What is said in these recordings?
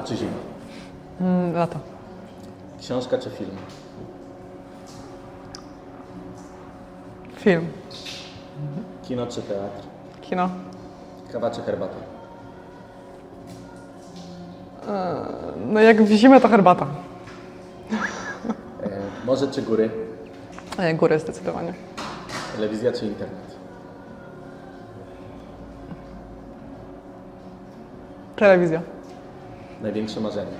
czy zima? Mm, lato. Książka czy film? Film. Kino czy teatr? Kino. Kawa czy herbata? No jak w zimę to herbata. E, morze czy góry? E, Góry zdecydowanie. Telewizja czy internet? Telewizja. Największe marzenie?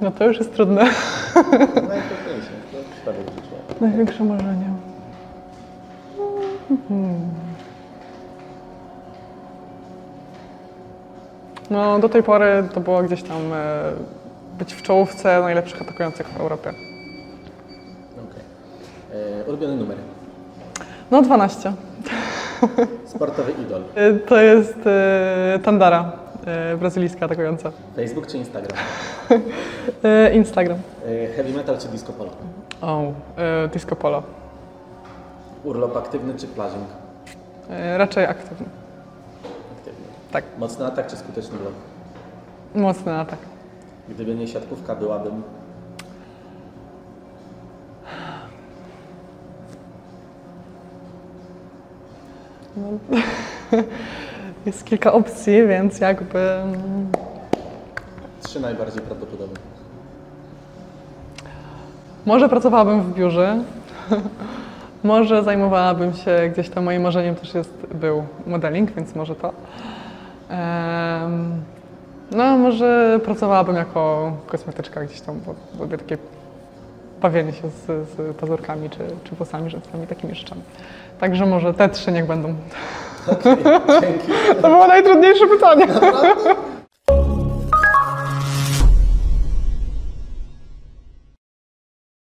No to już jest trudne. Najtrudniejsze, to cztery życie. Największe marzenie. No do tej pory to było gdzieś tam e, być w czołówce najlepszych atakujących w Europie. Okej. E, Ulubiony numer? No 12. Sportowy idol? E, To jest e, Tandara, e, brazylijska atakująca. Facebook czy Instagram? E, Instagram. Heavy metal czy disco polo? O, e, disco polo. Urlop aktywny czy plażing? E, raczej aktywny. Aktywny. Tak, Mocny atak czy skuteczny blok? mocny atak. Gdyby nie siatkówka, byłabym... Jest kilka opcji, więc jakby... mm, Trzy najbardziej prawdopodobne. Może pracowałabym w biurze, może zajmowałabym się, gdzieś tam moim marzeniem też jest, był modeling, więc może to. No, może pracowałabym jako kosmetyczka gdzieś tam, bo bo lubię takie bawienie się z, z pazurkami czy, czy włosami, rzęsami, takimi rzeczami. Także może te trzy niech będą. Okej, dzięki. To było najtrudniejsze pytanie.